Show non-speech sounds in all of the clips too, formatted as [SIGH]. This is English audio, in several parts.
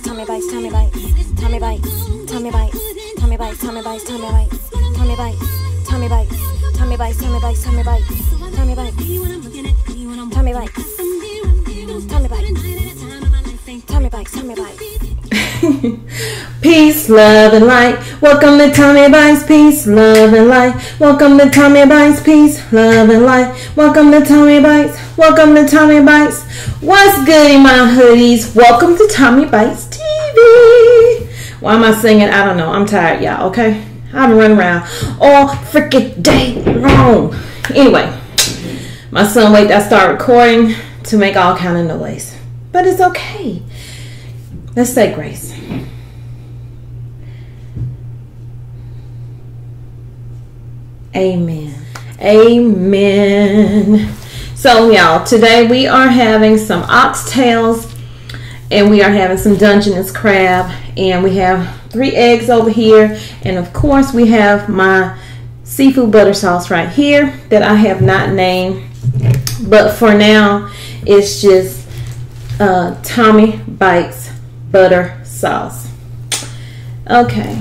bites, tummy bites, tummy bites, tummy bites, tummy bites, tummy bites, tummy bites, tummy bites, tummy bites, tummy bites, tummy bites, tummy bites, tummy bites, tummy bites, tummy bites, tummy bites, tummy bites, tummy bites. Peace, love, and light. Welcome to Tommy Bitez. Peace, love, and light. Welcome to Tommy Bitez. Peace, love, and light. Welcome to Tommy Bitez. Welcome to Tommy Bitez. What's good my hoodies? Welcome to Tommy Bitez. Why am I singing? I don't know. I'm tired, y'all. Okay, I've been running around all freaking day long. Anyway, my son waited. I start recording to make all kind of noise, but it's okay. Let's say grace. Amen. Amen. So, y'all, today we are having some oxtails and we are having some Dungeness crab and we have three eggs over here. And of course we have my seafood butter sauce right here that I have not named. But for now it's just uh, Tommy Bitez butter sauce. Okay.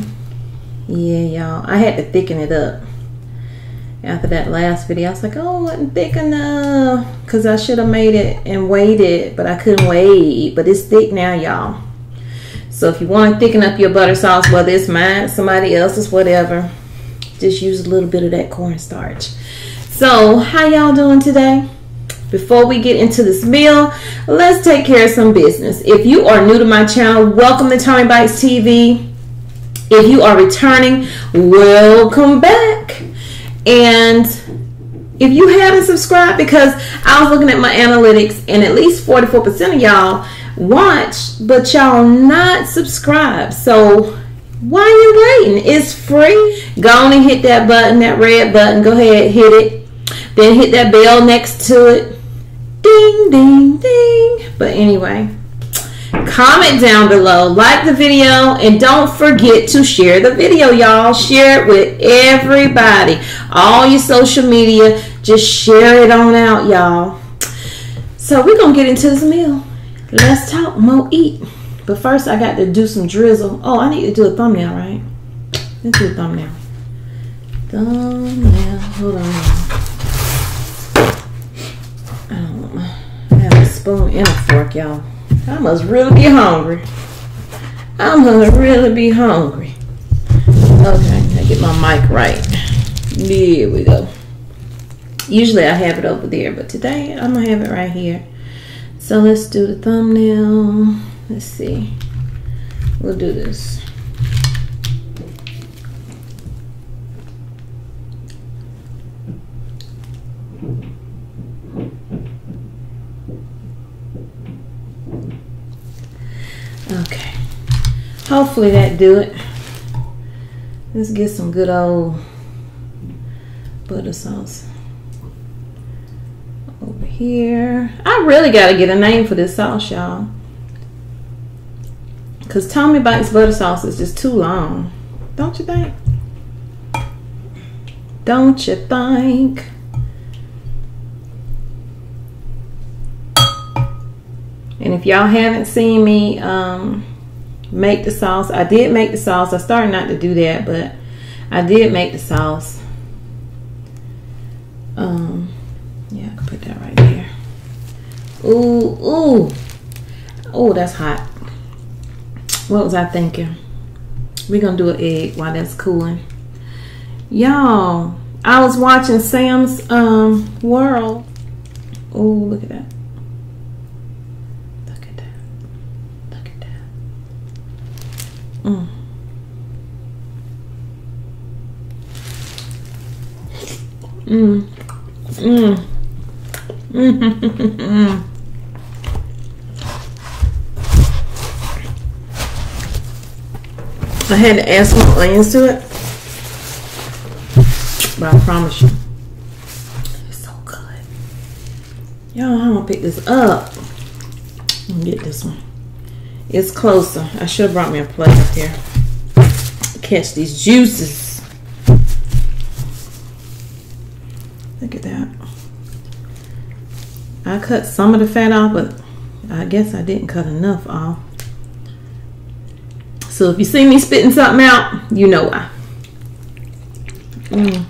Yeah y'all. I had to thicken it up after that last video. I was like, oh, it wasn't thick enough because I should have made it and waited, but I couldn't wait. But it's thick now, y'all. So if you want to thicken up your butter sauce, whether it's mine, somebody else's, whatever, just use a little bit of that cornstarch. So how y'all doing today? Before we get into this meal, let's take care of some business. If you are new to my channel, welcome to Tommy Bitez TV. If you are returning, welcome back. And if you haven't subscribed, because I was looking at my analytics and at least 44% of y'all watch, but y'all not subscribed. So why are you waiting? It's free. Go on and hit that button, that red button. Go ahead, hit it. Then hit that bell next to it. Ding, ding, ding. But anyway, comment down below like the video and don't forget to share the video y'all. Share it with everybody. All your social media just share it on out y'all. So we're gonna get into this meal. Let's talk more eat. But first i got to do some drizzle. Oh i need to do a thumbnail right? Let's do a thumbnail. Thumbnail hold on. I don't know. I have a spoon and a fork y'all I must really be hungry. I must really be hungry. Okay, I get my mic right. There we go. Usually I have it over there, but today I'm gonna have it right here. So let's do the thumbnail. Let's see. We'll do this. Okay. Hopefully that do it. Let's get some good old butter sauce over here. I really got to get a name for this sauce, y'all. Because Tommy Bitez butter sauce is just too long. Don't you think? Don't you think? And if y'all haven't seen me um, make the sauce, I did make the sauce. I started not to do that, but I did make the sauce. Um, yeah, I can put that right there. Ooh, ooh. Oh, that's hot. What was I thinking? We're going to do an egg while that's cooling. Y'all, I was watching Sam's um, World. Oh, look at that. Mm. Mm. Mm. Mm. I had to add some onions to it. But I promise you, it's so good. Y'all, I'm gonna pick this up. Get this one. It's closer. I should have brought me a plate up here. Catch these juices. Look at that. I cut some of the fat off, but I guess I didn't cut enough off. So if you see me spitting something out, you know why. Mm.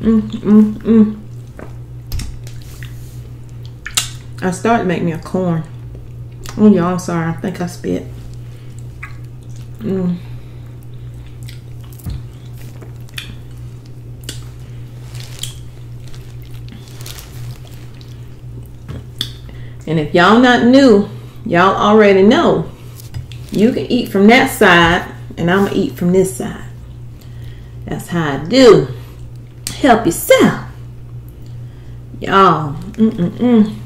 Mm, mm, mm. I started making me a corn. Oh, y'all, I'm sorry. I think I spit. Mm. And if y'all not new, y'all already know you can eat from that side and I'm gonna eat from this side. That's how I do. Help yourself. Y'all. Mm-mm-mm.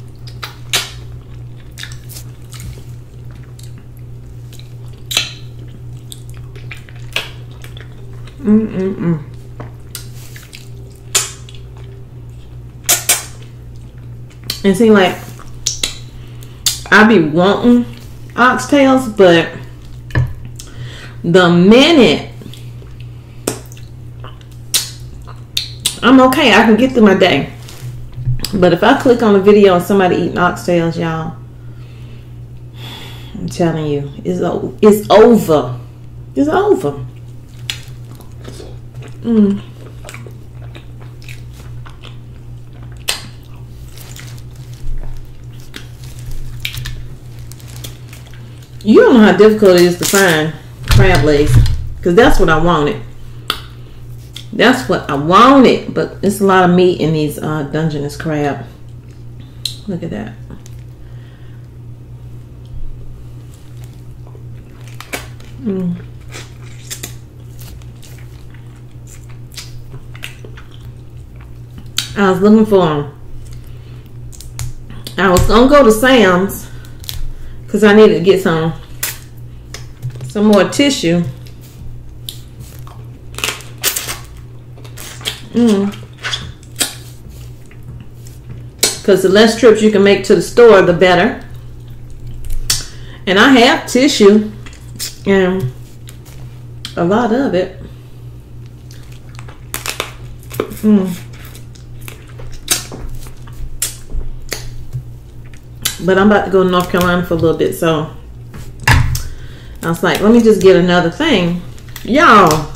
Mm-mm-mm. It seems like I be wanting oxtails, but the minute I'm okay, I can get through my day. But if I click on a video of somebody eating oxtails, y'all, I'm telling you, it's it's over. It's over. Mm. You don't know how difficult it is to find crab legs. Because that's what I wanted. That's what I wanted. But it's a lot of meat in these uh, Dungeness crab. Look at that. Mm. I was looking for them. I was gonna go to Sam's because I needed to get some some more tissue. Mm. Because the less trips you can make to the store, the better. And I have tissue and a lot of it. Mm. But I'm about to go to North Carolina for a little bit, so I was like, let me just get another thing. Y'all,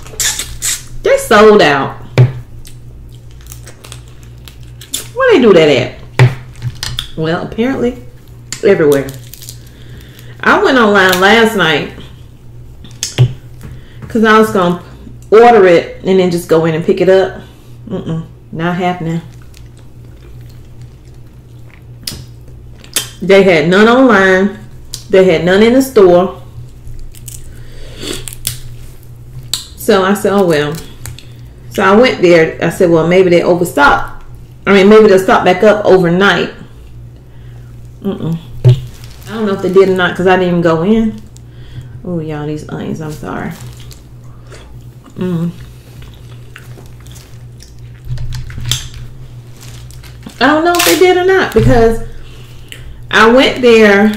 they sold out. Where they do that at? Well, apparently everywhere. I went online last night because I was going to order it and then just go in and pick it up. Mm-mm, not happening. They had none online. They had none in the store. So I said, oh well. So I went there. I said, well, maybe they overstocked. I mean, maybe they'll stop back up overnight. Mm-mm. I don't know if they did or not because I didn't even go in. Oh, y'all, these onions. I'm sorry. Mm. I don't know if they did or not because I went there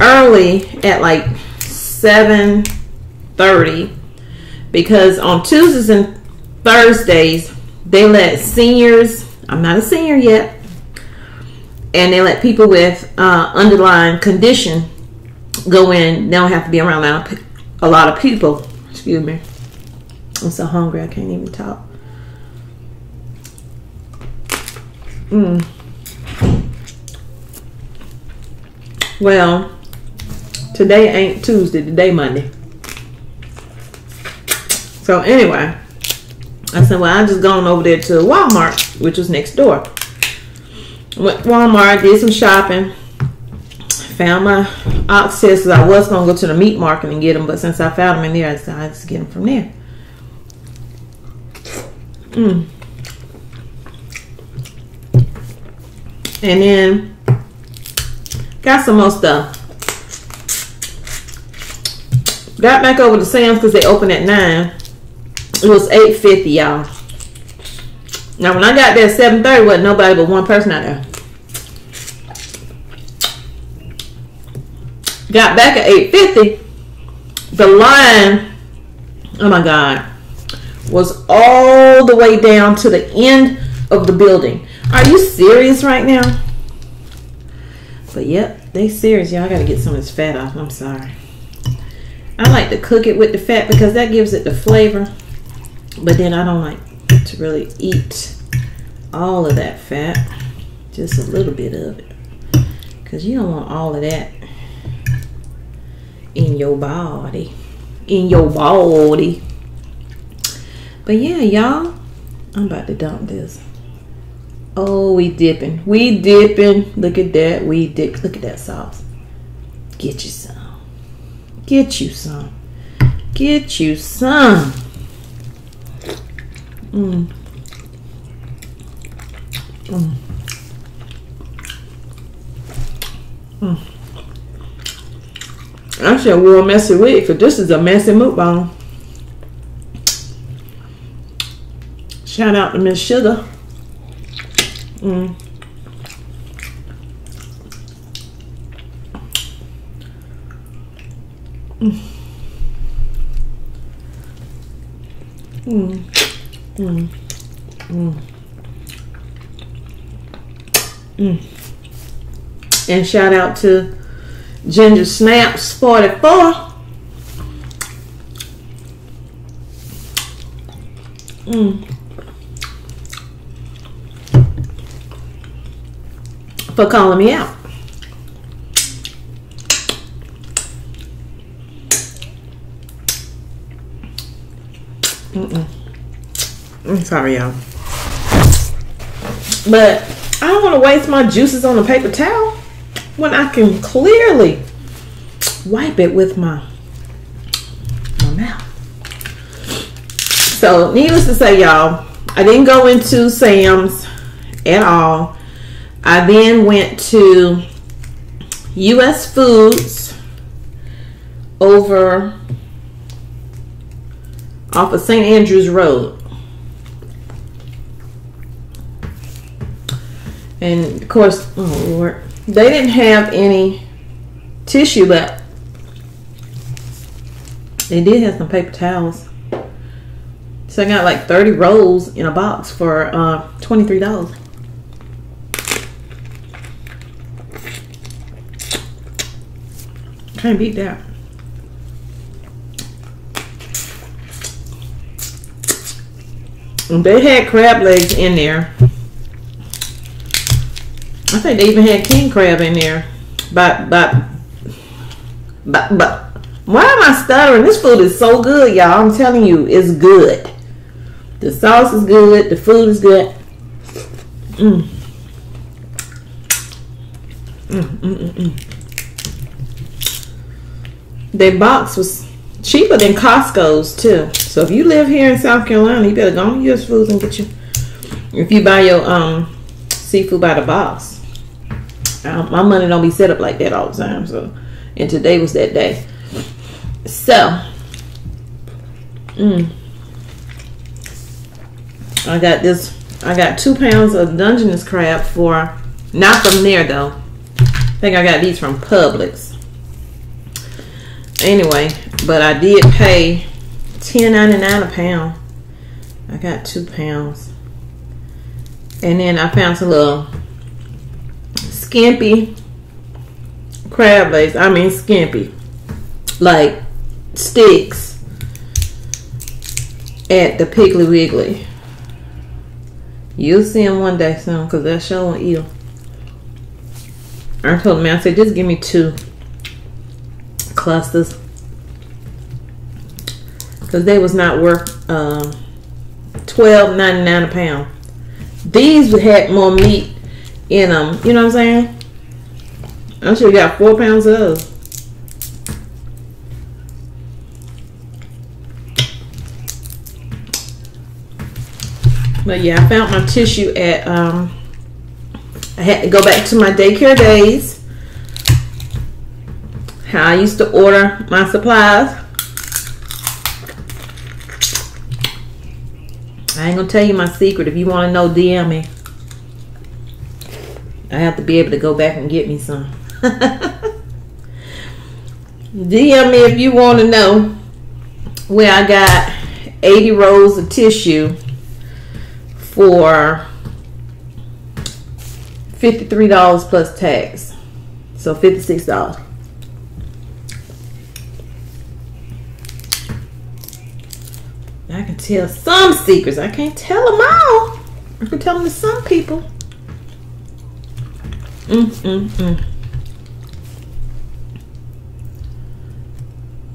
early at like 7:30 because on Tuesdays and Thursdays they let seniors, I'm not a senior yet, and they let people with uh, underlying condition go in. They don't have to be around a lot of people. Excuse me. I'm so hungry I can't even talk. Mm. Well, today ain't Tuesday, today Monday. So anyway, I said, well, I just gone over there to Walmart, which was next door. Went Walmart, did some shopping, found my oxtails. I was gonna go to the meat market and get them, but since I found them in there, I to get them from there. Mm. And then Got some more stuff. Got back over to Sam's because they open at 9. It was 8.50, y'all. Now, when I got there at 7.30, wasn't nobody but one person out there. Got back at 8.50. The line, oh my God, was all the way down to the end of the building. Are you serious right now? But yep, they serious, y'all. I gotta get some of this fat off. I'm sorry. I like to cook it with the fat because that gives it the flavor. But then I don't like to really eat all of that fat. Just a little bit of it. Because you don't want all of that in your body. In your body. But yeah, y'all. I'm about to dump this. Oh, we dipping. We dipping. Look at that. We dip. Look at that sauce. Get you some. Get you some. Get you some. Mmm. Mmm. Mm. I should wear a messy wig because this is a messy mukbang. Shout out to Miss Sugar. Mm. Mm. Mm. Mm. Mm. And shout out to Ginger Snaps 44. Mm. For calling me out. Mm-mm. I'm sorry, y'all. But I don't want to waste my juices on a paper towel when I can clearly wipe it with my, my mouth. So, needless to say, y'all, I didn't go into Sam's at all. I then went to U.S. Foods over off of St. Andrews Road. And of course, oh Lord, they didn't have any tissue, but they did have some paper towels. So I got like 30 rolls in a box for uh, $23. Can't beat that. They had crab legs in there. I think they even had king crab in there. But, but, but, but, why am I stuttering? This food is so good, y'all. I'm telling you, it's good. The sauce is good. The food is good. Mm. Mm, mm, mm, mm. Their box was cheaper than Costco's too. So if you live here in South Carolina, you better go to US Foods and get you. If you buy your um, seafood by the box, um, my money don't be set up like that all the time. So, and today was that day. So, mm, I got this. I got two pounds of Dungeness crab for not from there though. I think I got these from Publix. Anyway, but I did pay ten ninety nine a pound. I got two pounds, and then I found some little skimpy crab legs. I mean skimpy. Like sticks at the Piggly Wiggly. You'll see them one day soon because they're showing you. I told me, I said, just give me two clusters. Because they was not worth um, twelve ninety nine a pound. These had more meat in them. You know what I'm saying? I should have got four pounds of those. But yeah, I found my tissue at, um, I had to go back to my daycare days. How I used to order my supplies. I ain't gonna tell you my secret. If you want to know, DM me. I have to be able to go back and get me some. [LAUGHS] DM me if you want to know where I got 80 rolls of tissue for $53 plus tax. So $56. I can tell some secrets. I can't tell them all. I can tell them to some people. Mm, mm, mm.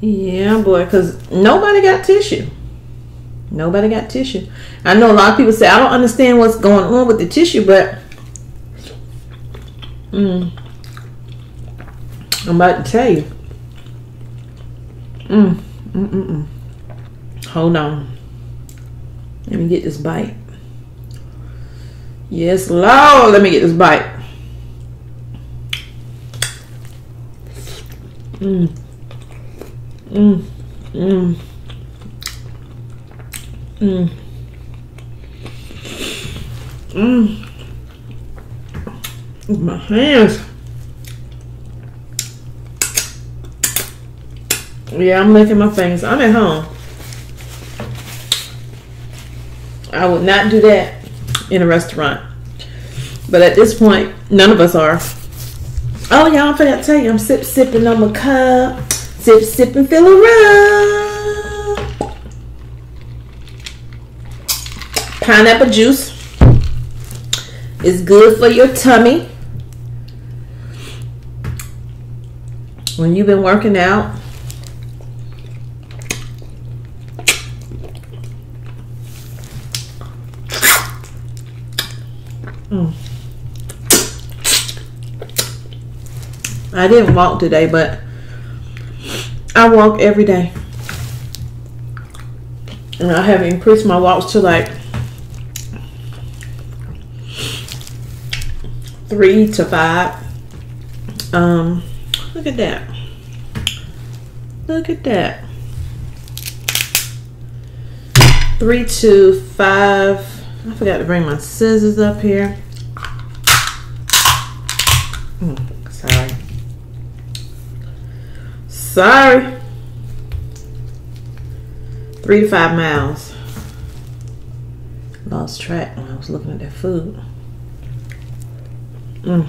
Yeah, boy, because nobody got tissue. Nobody got tissue. I know a lot of people say, I don't understand what's going on with the tissue, but mm, I'm about to tell you. Mm, mm, mm, mm. Hold on. Let me get this bite. Yes, Lord, let me get this bite. Mmm. Mmm. Mmm. Mmm. Mmm. My hands. Yeah, I'm licking my fingers. I'm at home. I would not do that in a restaurant. But at this point, none of us are. Oh, y'all, I forgot to tell you, I'm sip sipping on my cup. Sip sipping, feel around. Pineapple juice is good for your tummy. When you've been working out, I didn't walk today, but I walk every day. And I have increased my walks to like three to five. Um, look at that. Look at that. Three to five I forgot to bring my scissors up here. Mm, sorry. Sorry. Three to five miles. Lost track when I was looking at that food. Mm.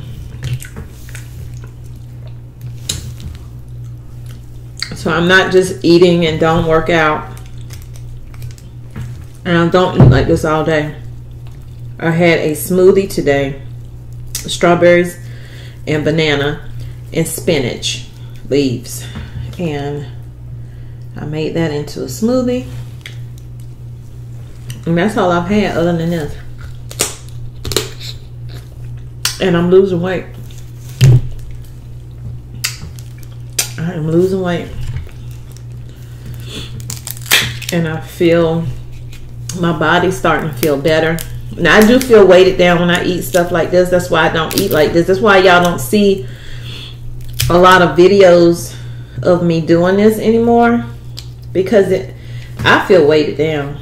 So I'm not just eating and don't work out. And I don't eat like this all day. I had a smoothie today strawberries and banana and spinach leaves. And I made that into a smoothie. And that's all I've had other than this. And I'm losing weight. I am losing weight. And I feel my body's starting to feel better. Now I do feel weighted down when I eat stuff like this. That's why I don't eat like this. That's why y'all don't see a lot of videos of me doing this anymore because it I feel weighted down.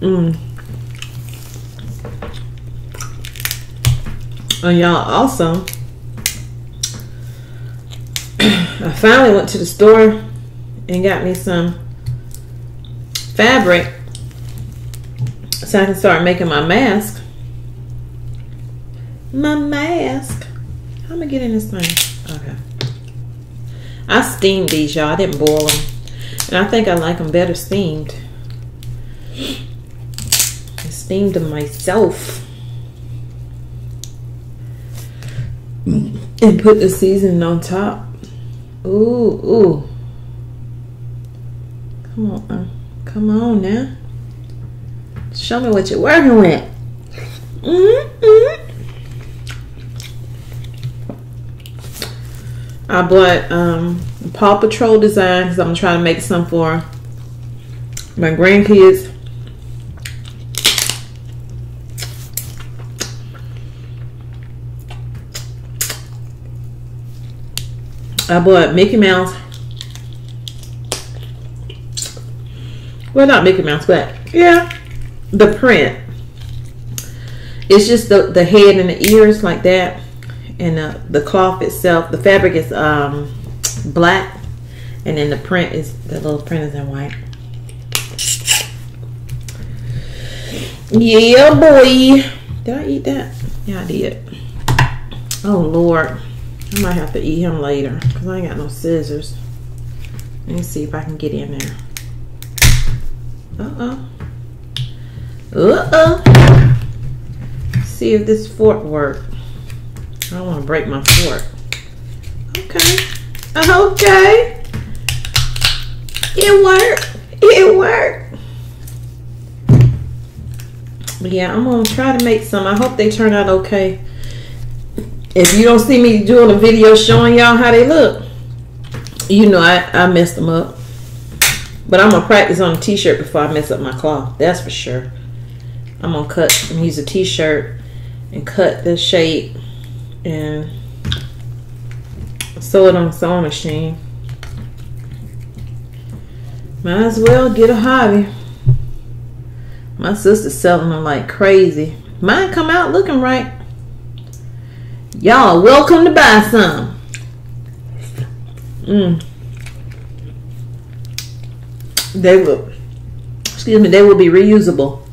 Mm. And y'all also I finally went to the store and got me some fabric so I can start making my mask. My mask. How am I getting this thing? Okay. I steamed these, y'all. I didn't boil them. And I think I like them better steamed. I steamed them myself. And put the seasoning on top. Ooh, ooh. Come on. Come on now. Show me what you're working with. Mm-hmm. I bought um, Paw Patrol design because I'm trying to make some for my grandkids. I bought Mickey Mouse Well, not Mickey Mouse, but yeah, the print. It's just the, the head and the ears like that. And uh, the cloth itself, the fabric is um, black. And then the print is, the little print is in white. Yeah, boy. Did I eat that? Yeah, I did. Oh, Lord. I might have to eat him later because I ain't got no scissors. Let me see if I can get in there. Uh-oh. Uh-oh. See if this fork work. I don't want to break my fork. Okay. Okay. It worked. It worked. But yeah, I'm going to try to make some. I hope they turn out okay. If you don't see me doing a video showing y'all how they look, you know I, I messed them up. But I'm going to practice on a t-shirt before I mess up my cloth. That's for sure. I'm going to cut and use a t-shirt and cut the shape and sew it on the sewing machine. Might as well get a hobby. My sister's selling them like crazy. Mine come out looking right. Y'all welcome to buy some. Mm. They will, excuse me, they will be reusable.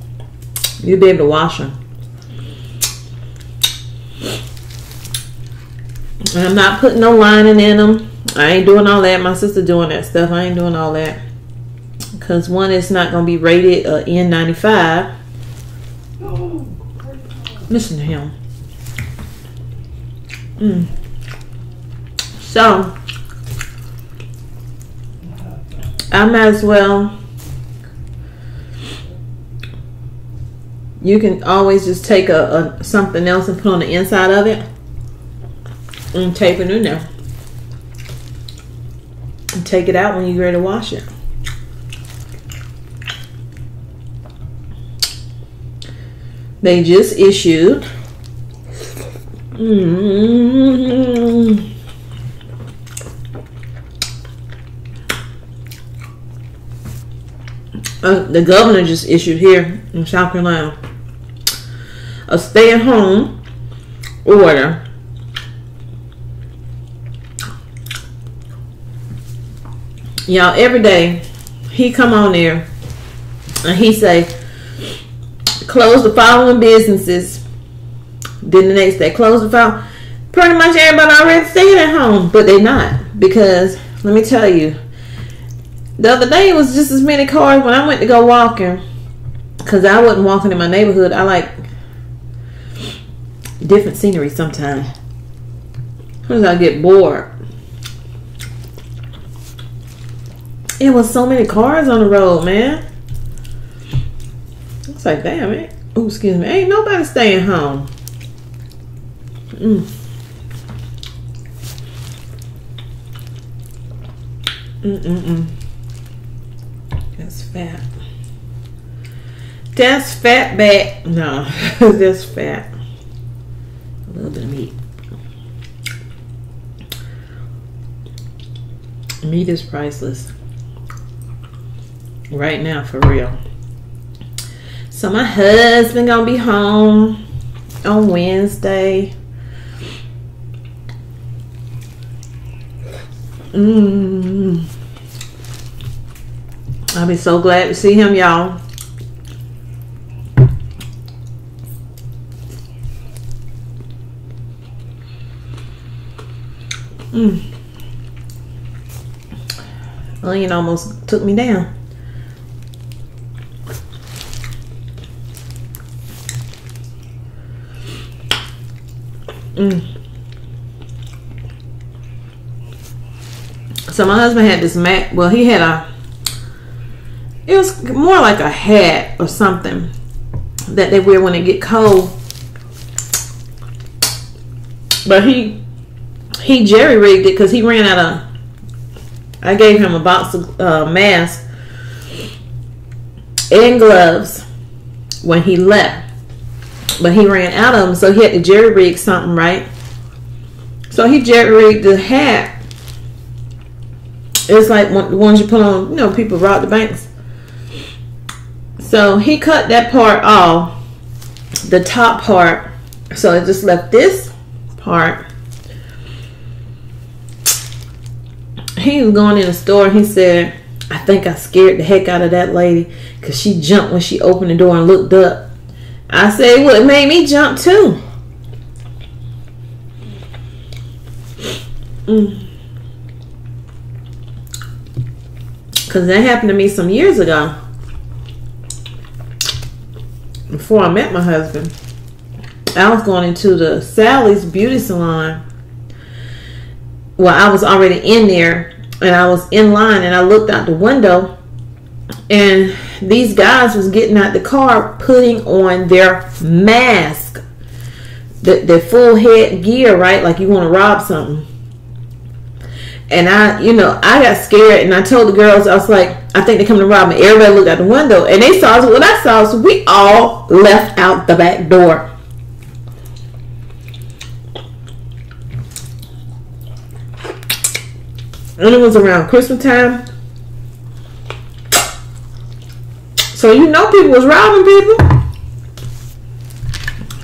You'll be able to wash them. And I'm not putting no lining in them. I ain't doing all that. My sister doing that stuff. I ain't doing all that. Because one is not going to be rated uh, N95. Listen to him. Mm. So, I might as well. You can always just take a, a something else and put on the inside of it and tape it in there. And take it out when you're ready to wash it. They just issued. Mm, uh, the governor just issued here in South Carolina a stay-at-home order y'all every day he come on there and he say close the following businesses. Then the next day close the following. Pretty much everybody already staying at home but they not because let me tell you the other day it was just as many cars when i went to go walking because i wasn't walking in my neighborhood. I like different scenery sometimes. Sometimes i get bored It was so many cars on the road, man. It's like, damn it. Oh, excuse me. Ain't nobody staying home. Mm. Mm-mm-mm. That's fat. That's fat back. No, [LAUGHS] that's fat. A little bit of meat. Meat is priceless right now for real. So my husband gonna be home on Wednesday. Mm. I'll be so glad to see him, y'all. Mm. Onion almost took me down. Mm. So my husband had this mat. Well, he had a. It was more like a hat or something that they wear when it get cold. But he he jerry rigged it because he ran out of. I gave him a box of uh, masks and gloves when he left but he ran out of them, so he had to jerry rig something, right? So he jerry rigged the hat. It's like the ones you put on, you know, people rob the banks. So he cut that part off, the top part, so it just left this part. He was going in the store. He said, "I think I scared the heck out of that lady because she jumped when she opened the door and looked up." I say what made me jump too. Mm. Cause that happened to me some years ago. Before I met my husband. I was going into the Sally's beauty salon. Well, I was already in there and I was in line and I looked out the window and these guys was getting out the car putting on their mask. The, the full head gear, right? Like you want to rob something. And I, you know, I got scared and I told the girls, I was like, I think they're coming to rob me. Everybody looked out the window and they saw us. What I saw was we all left out the back door. And it was around Christmas time. So you know people was robbing people.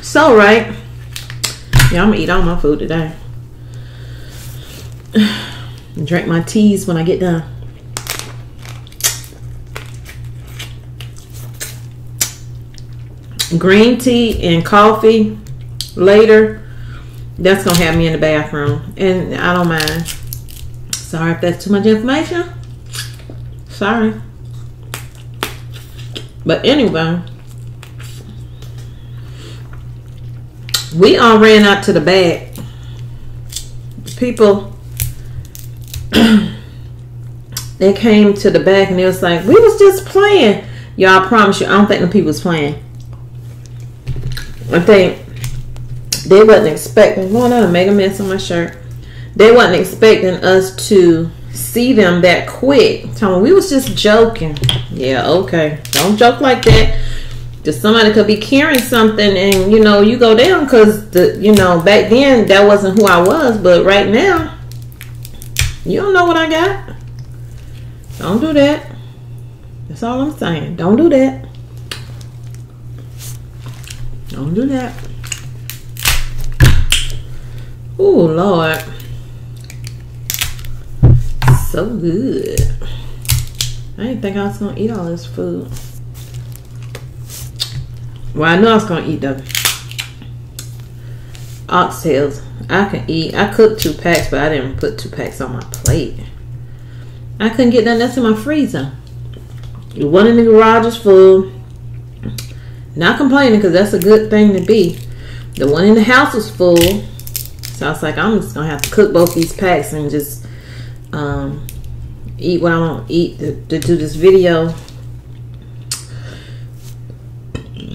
So right. Yeah, I'm gonna eat all my food today. [SIGHS] drink my teas when I get done. Green tea and coffee later. That's gonna have me in the bathroom. And I don't mind. Sorry if that's too much information. Sorry. But anyway, we all ran out to the back. People, [CLEARS THROAT] they came to the back and it was like, we was just playing. Y'all, I promise you, I don't think the people was playing. I think they wasn't expecting. Going on, make a mess on my shirt. They wasn't expecting us to see them that quick. Tell me, we was just joking. Yeah, okay. Don't joke like that. Just somebody could be carrying something and you know you go down because you know back then that wasn't who I was, but right now you don't know what I got. Don't do that. That's all I'm saying. Don't do that. Don't do that. Oh Lord so good. I didn't think I was gonna eat all this food. Well, I know I was gonna eat the oxtails. I can eat. I cooked two packs, but I didn't put two packs on my plate. I couldn't get nothing else in my freezer. The one in the garage is full. Not complaining because that's a good thing to be. The one in the house was full. So I was like, I'm just gonna have to cook both these packs and just um, eat what I don't eat to, to do this video.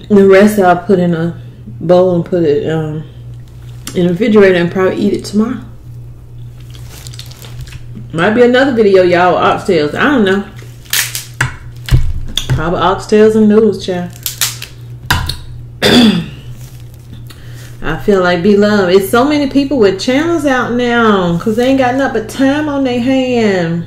The rest I'll put in a bowl and put it um, in the refrigerator and probably eat it tomorrow. Might be another video, y'all, oxtails. I don't know. Probably oxtails and noodles, child. [CLEARS THROAT] I feel like be loved. It's so many people with channels out now because they ain't got nothing but time on their hand.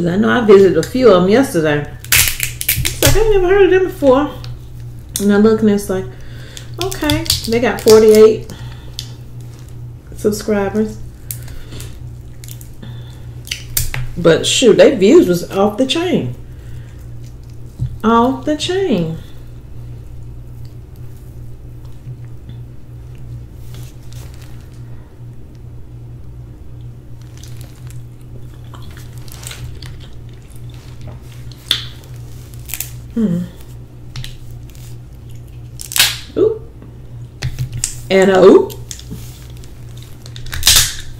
Because I know I visited a few of them yesterday. It's like, I never heard of them before. And I look and it's like, okay, they got 48 subscribers. But shoot, their views was off the chain. Off the chain. Hmm. Oop. And a oop.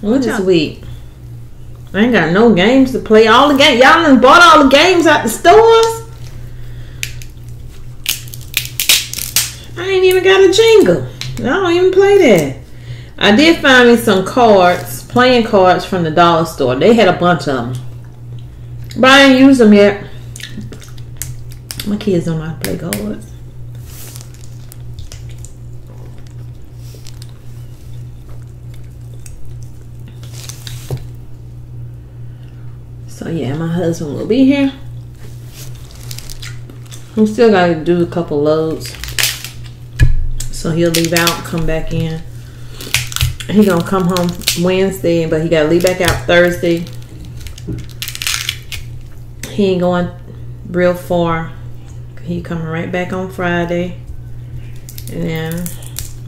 What is week? I ain't got no games to play. All the games. Y'all done bought all the games at the stores. I ain't even got a jingle. I don't even play that. I did find me some cards, playing cards from the dollar store. They had a bunch of them. But I ain't used them yet. My kids don't how to play cards. So yeah, my husband will be here. I'm still gotta do a couple loads. So he'll leave out, come back in. He gonna come home Wednesday, but he gotta leave back out Thursday. he ain't going real far. He coming right back on Friday. And then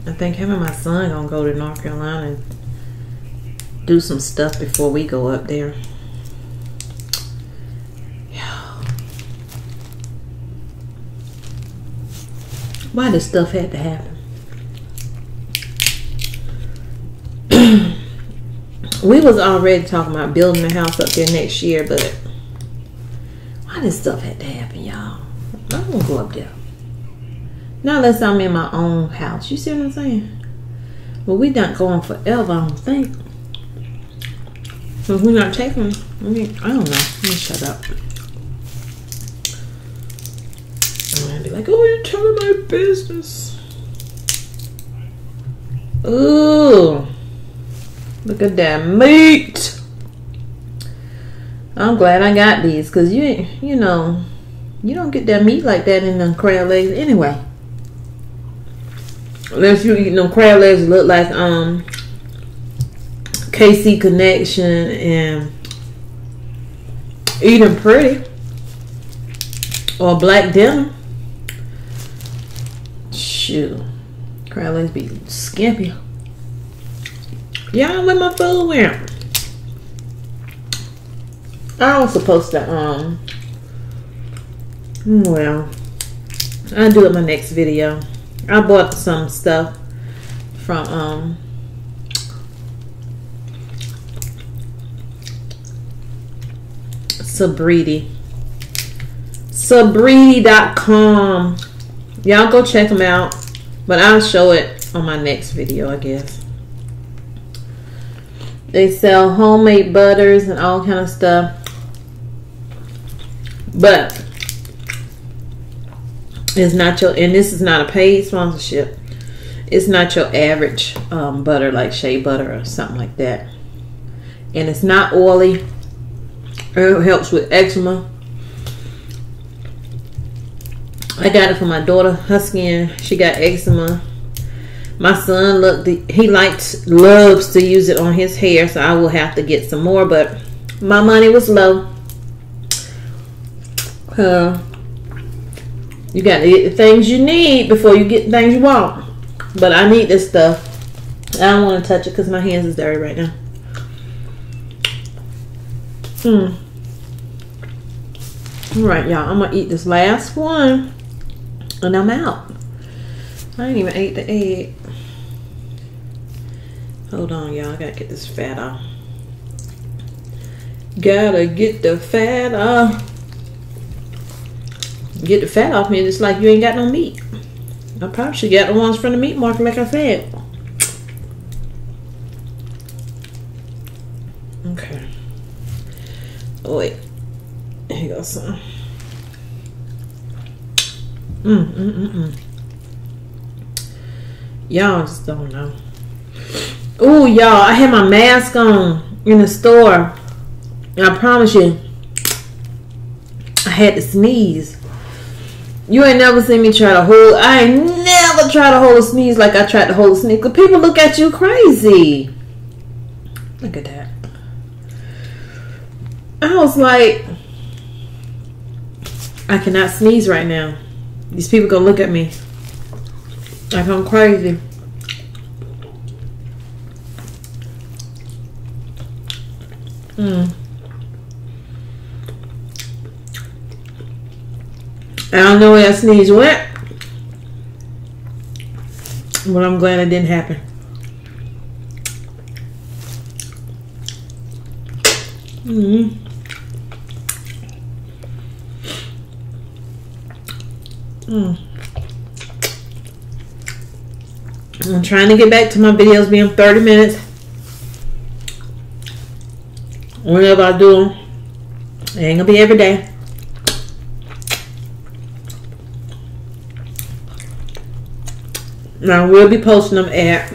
I think him and my son gonna go to North Carolina and do some stuff before we go up there. Why this stuff had to happen? [CLEARS THROAT] we was already talking about building a house up there next year, but why this stuff had to happen, y'all? I don't go up there. Not unless I'm in my own house. You see what I'm saying? But we not going forever, I don't think. So we're not taking, I mean, I don't know. Let me shut up. I'm gonna be like, oh, you're telling my business. Ooh. Look at that meat. I'm glad I got these because you, you know, you don't get that meat like that in the crab legs anyway. Unless you eat them crab legs look like um KC Connection and eating pretty or black denim. Shoot, crab legs be skimpy. Y'all, where my food went? I was supposed to um. Well, I'll do it in my next video. I bought some stuff from um Sabriti. Sabriti.com. Y'all go check them out. But I'll show it on my next video, I guess. They sell homemade butters and all kind of stuff. But it's not your, and this is not a paid sponsorship. It's not your average um, butter like shea butter or something like that. And it's not oily. It helps with eczema. I got it for my daughter. Her skin, she got eczema. My son looked, he likes, loves to use it on his hair, so I will have to get some more. But my money was low. Uh, you got to get the things you need before you get the things you want. But I need this stuff. I don't want to touch it because my hands is dirty right now. Hmm. All right, y'all. I'm gonna eat this last one, and I'm out. I ain't even ate the egg. Hold on, y'all. I gotta get this fat off. Gotta get the fat off. Get the fat off me. and It's like you ain't got no meat. I probably should get the ones from the meat market, like I said. Okay. Oh, wait. Here goes some. Mm, mm, mm, mm. Y'all just don't know. Oh, y'all, I had my mask on in the store. And I promise you, I had to sneeze. You ain't never seen me try to hold. I ain't never try to hold a sneeze like I tried to hold a sneeze. People look at you crazy. Look at that. I was like, I cannot sneeze right now. These people gonna look at me like I'm crazy. Mm. I don't know where that sneeze went. But I'm glad it didn't happen. Mm hmm Mm. I'm trying to get back to my videos being 30 minutes. Whenever I do them, it ain't gonna be every day. Now we'll be posting them at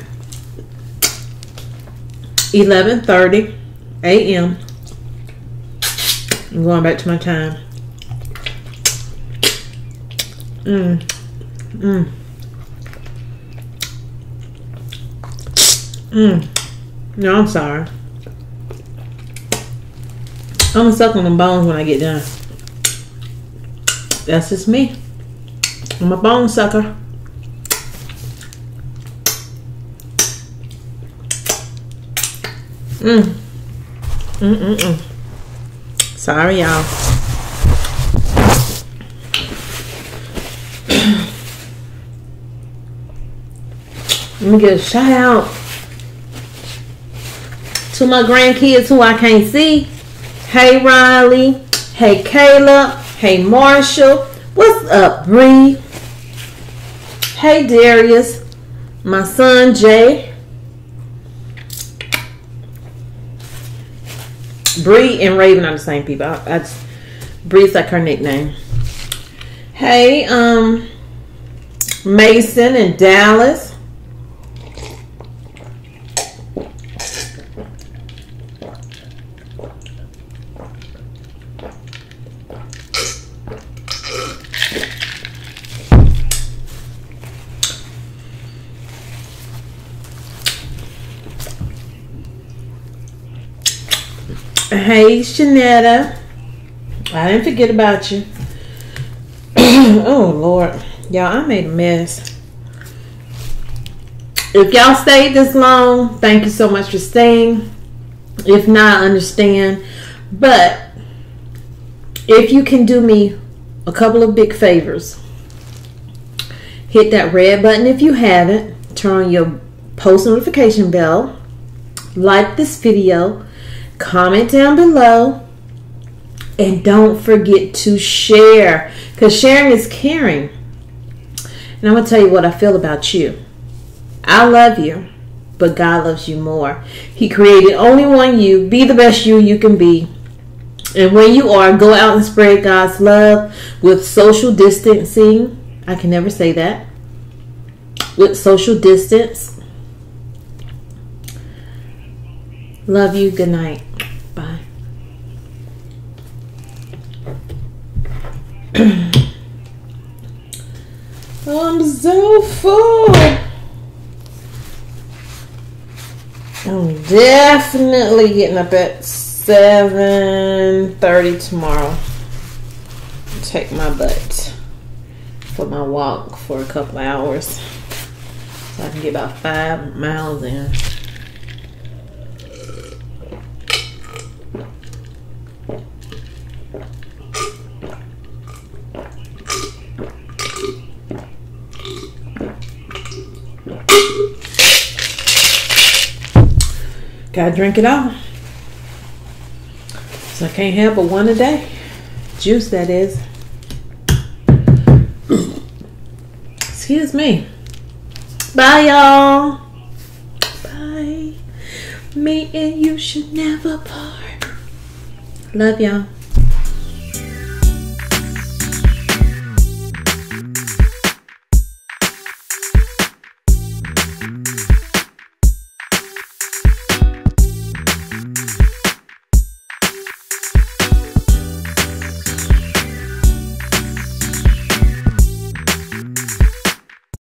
11:30 a.m. I'm going back to my time. Mm. Mm. Mm. No, I'm sorry. I'm gonna suck on the bones when I get done. That's just me. I'm a bone sucker. Mm. Mm-mm-mm. Sorry, y'all. Let me get a shout out to my grandkids who I can't see. Hey Riley. Hey Caleb. Hey Marshall. What's up, Bree? Hey Darius. My son Jay. Bree and Raven are the same people. I, I Bree's like her nickname. Hey, um, Mason and Dallas. Hey, Shanetta. I didn't forget about you. [CLEARS THROAT] oh, Lord. Y'all, I made a mess. If y'all stayed this long, thank you so much for staying. If not, I understand. But if you can do me a couple of big favors, hit that red button if you haven't, turn on your post notification bell, like this video comment down below and don't forget to share because sharing is caring. And i'm going to tell you what i feel about you. I love you but god loves you more. He created only one you. Be the best you you can be. And when you are go out and spread god's love with social distancing. I can never say that. With social distance. Love you. Good night. Bye. [CLEARS THROAT] I'm so full. I'm definitely getting up at 7.30 tomorrow. Take my butt for my walk for a couple hours. So I can get about five miles in. Gotta drink it all. So I can't have but one a day. Juice, that is. Excuse me. Bye, y'all. Bye. Me and you should never part. Love y'all.